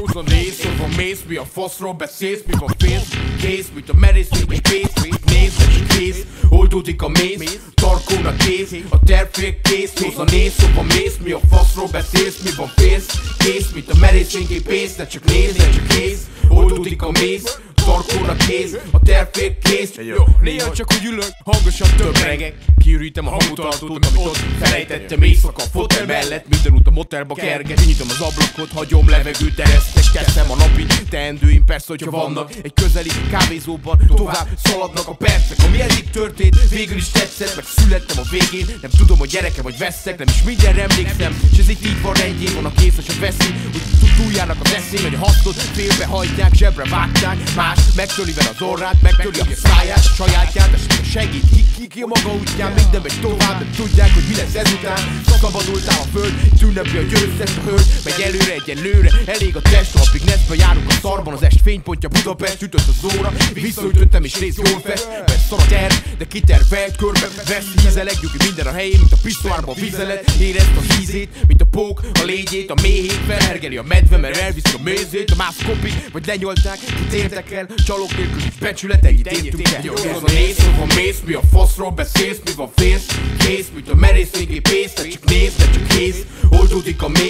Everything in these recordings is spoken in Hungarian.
Józan néz, hol van mész, mi a faszról beszélsz, mi van pénz, kész, mint a merész, még pénz, csak kész, oldódik a méz, tarkónak kész, a tervfék kész, Józan néz, van mész, mi a faszról beszélsz, mi van pénz, kész, mint a merész, pénz, de csak nézd, de csak kész, oldódik a méz, tarkónak kész, a tervfék kész, jó, néha csak úgy ülök, hangosan többregek, kiürítem a hangutatót, amit ott felejtettem. Éjszaka a fotel mellett, mindenút a motelba kerget, kinyitom az ablakot, hagyom levegőt eresztek, kezdtem a napi teendőim, persze, hogyha vannak egy közeli kávézóban, tovább szaladnak a percek, ami eddig történt, végül is tetszett, mert születtem a végén, nem tudom, hogy gyereke vagy veszek, nem is mindenre emlékszem, és ez itt így van rendjén, van a kész, hogyha veszi, hogy túljárnak a veszély, hogy a hasznot félbe hagyják, zsebre vágták, más megtöli vele az orrát, megtöli a száját, a sajátját, és segít. Ki, ki, ki a maga útján, minden megy tovább, nem tudják, hogy mi lesz ezután. Szabadultál a föld, tünnepi a győztes a hölgy, megy előre egyenlőre, elég a test, apig netbe járunk a szarban, az est fénypontja Budapest, ütött az óra, visszaütöttem és rész jól fest, mert szar a terv, de kitervelt körbe, vesz hízelek, gyuki minden a helyén, mint a pisztoárban vizelet, érezd az ízét, mint a pók, a légyét, a méhét, felhergeli a medve, mert elviszik a mézét, a más kopik, vagy lenyolták, kit értek el, csalók nélkül becsület, ennyit értünk el. Jó, az a néz, hol van mész, mi a faszról beszélsz, mi van fész, kész, mint a merész végé pész, te csak néz, te csak kész, oldódik a méz,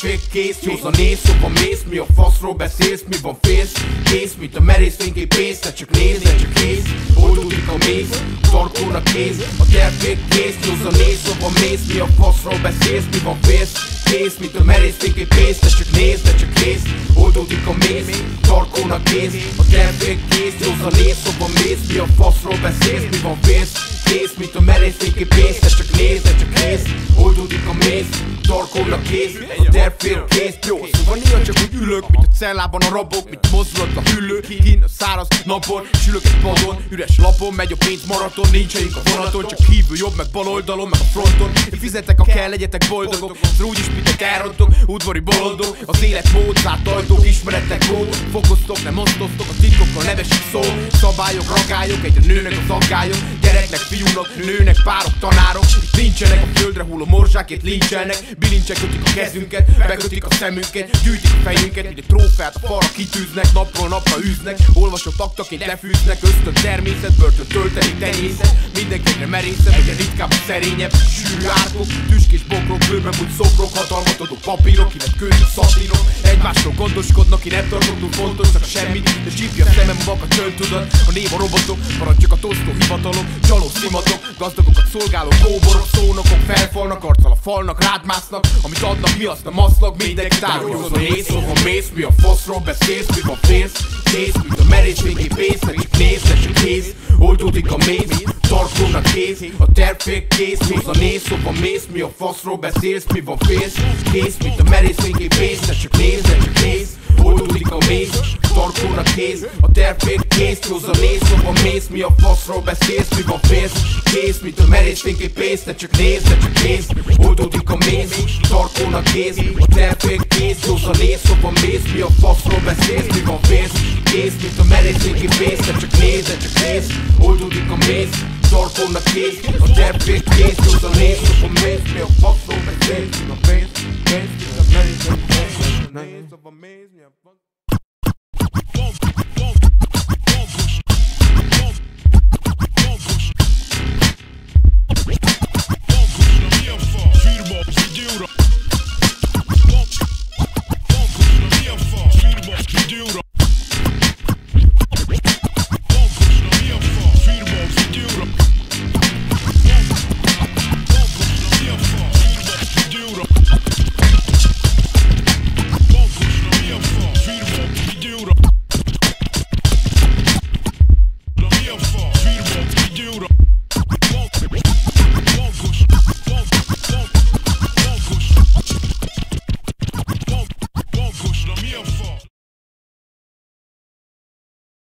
tervfék kész, józ a néz, van mész, mi a faszról beszélsz, mi van fész, kész, mint a merész végé pész, te csak néz, te csak kész, oldódik a méz, tarkónak kész, a tervfék kész, józ a néz, van mész, mi a faszról beszélsz, mi van fész, kész, mint a merész végé pész, te csak néz, te csak kész, oldódik a méz, tarkónak kész, a tervfék kész, józ a néz, van mész, mi a faszról beszélsz, mi van fész, kész, mint a merész végé pész, te csak néz, te csak kész, oldódik a méz, tarkónak kész, a tervfél kész, jó, szóval néha csak úgy ülök, mint a cellában a rabok, mint mozdulat a hüllő, kín a száraz napon, sülök egy padon, üres lapon, megy a pénz maraton, nincsenik a vonaton, csak kívül jobb, meg bal oldalon, meg a fronton, én fizetek, ha kell, legyetek boldogok, ez úgyis mitek elrontok, udvari bolondok, az életmód, zárt ajtók, ismerettek mód, fokoztok, nem osztoztok, a titkokkal nevesik szó, szabályok, ragályok, egyre nőnek az aggályok, gyereknek, fiúnak, nőnek, párok, tanárok, nincsenek a földre hulló morzsákét lincselnek, bilincsek kötik a kezünket, bekötik a szemünket, gyűjtik a fejünket, mint egy trófeát a falra kitűznek, napról napra űznek, olvasó taktaként lefűznek, ösztön természet, börtön tölteni tenyészet, mindenki egyre merészebb, egyre ritkább a szerényebb, sűrű árkok, tüskés bokrok, bőrben úgy szokrok, hatalmat adó papírok, kivet könnyű szatírok, egymásról gondoskodnak, ki nem tartok túl fontosnak semmit, és csípja a szemem vak a csöntudat, a név a robotok, maradjak a tosztó hivatalok, csaló szimatok, gazdagokat szolgáló kóborok, szónokok, felfalnak, arccal a falnak, rád másznak, amit adnak, mi azt a maszlag, mindenki tárgyalózó mész, hol mész, mi a faszról beszélsz, mi van félsz, kész, mint a merész végé pénz, ne csak néz, ne csak kész, oldódik a méz, tartónak kész, a tervfék kész, józ a néz, hova mész, mi a faszról beszélsz, mi van félsz, kész, mint a merész végé pénz, ne csak néz, ne csak oldódik a méz, tartónak kész, a tervfék kész, józ a néz, hova mész, mi a faszról beszélsz, mi van félsz, kész, mint a merész végé pénz, ne csak néz, ne csak kész, oldódik a méz, tartónak kész, a tervfék kész, józ a néz, hova mész, mi a faszról beszélsz, mi van félsz, kész, mint a merész végé pénz, ne csak néz, ne csak kész, oldódik a méz, tartónak kész, a tervfék kész, józ a néz, hova mész, mi a faszról beszélsz, mi van félsz, kész, mint a merész végé pénz, ne csak néz, hova mész,